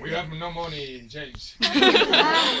We have no money, James.